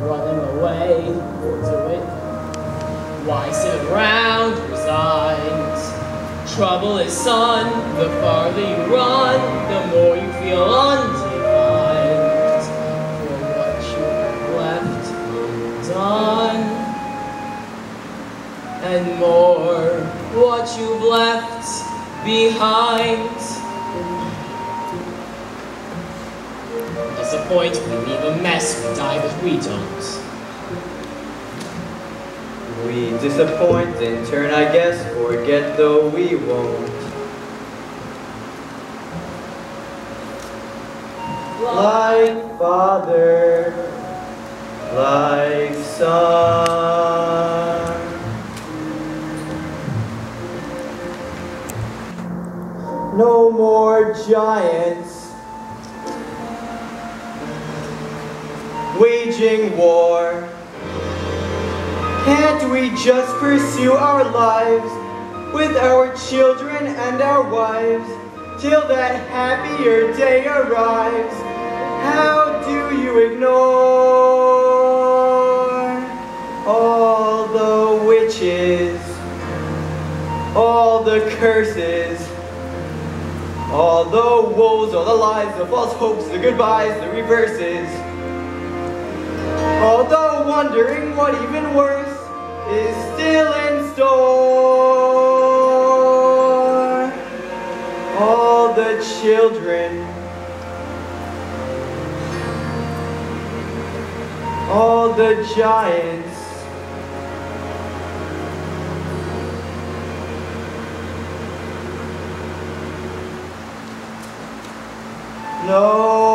running away, or do it? Why sit around resigned? Trouble is son, the farther you run, the more you feel undefined for what you have left undone. And more, what you've left behind. Disappoint, we leave a mess, we die, but we don't. We disappoint, in turn I guess, forget though we won't. Like father, like son. No more giants waging war. Can't we just pursue our lives with our children and our wives till that happier day arrives? How do you ignore all the witches, all the curses, all the woes, all the lies, the false hopes, the goodbyes, the reverses? Although wondering what even worse is still in store. All the children, all the giants, no